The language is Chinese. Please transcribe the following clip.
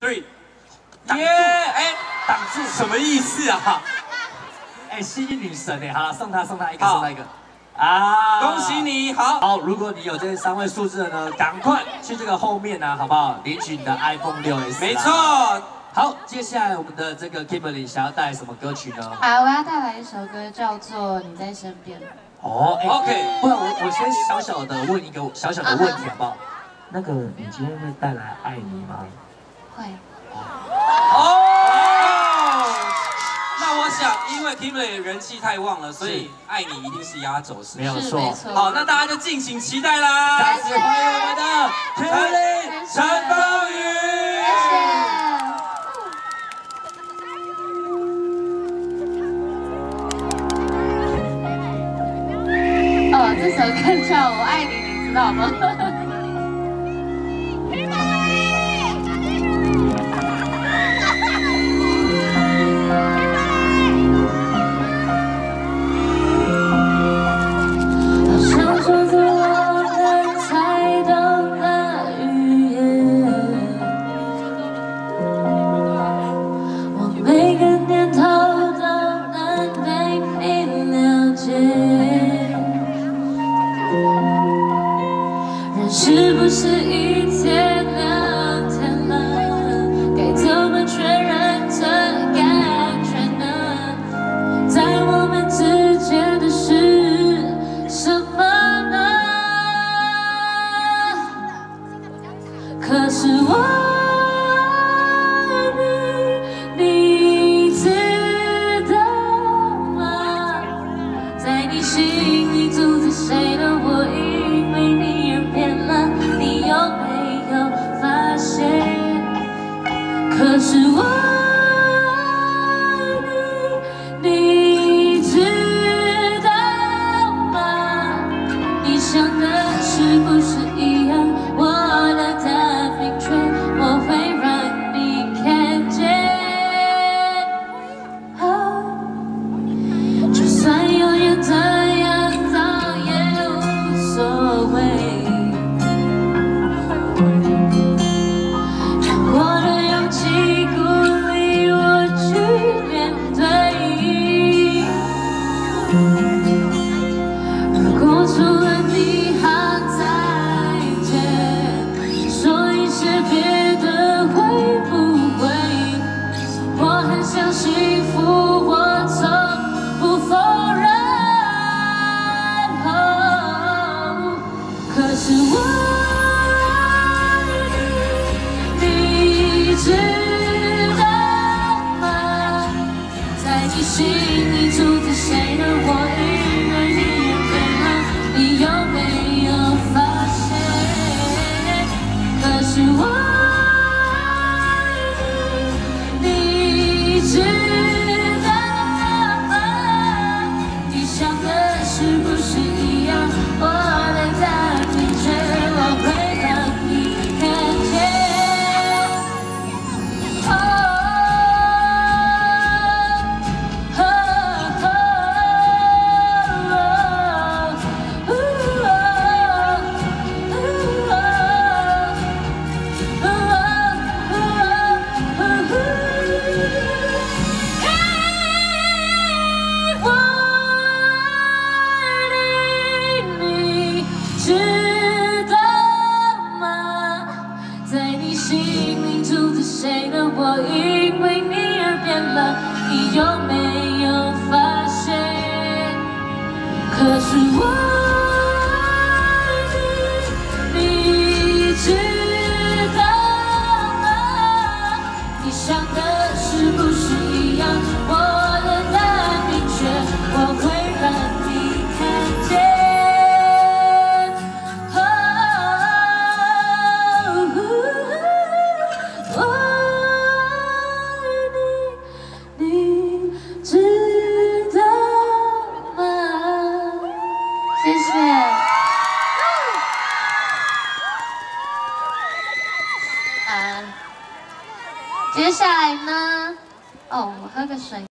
three，耶！哎，挡住什么意思啊？哎，幸运女神哎，好了，送她送她一个，送她一个啊！恭喜你，好好。如果你有这三位数字的呢，赶快去这个后面呢，好不好？领取你的 iPhone 六 S。没错。好，接下来我们的这个 Kimberly 想要带来什么歌曲呢？好，我要带来一首歌，叫做《你在身边》。哦，OK。不然我我先小小的问一个小小的问题好不好？那个，你今天会带来爱你吗？会。哦，那我想，因为 Kimberly 人气太旺了，所以爱你一定是压轴，是没有错。好，那大家就敬请期待啦！再次欢迎我们的 Kimberly 陈芳宇。谢谢。哦，这首歌叫《我爱你》，你知道吗？我因为你而变了，你有没有发现？可是我。接下来呢？哦，我喝个水。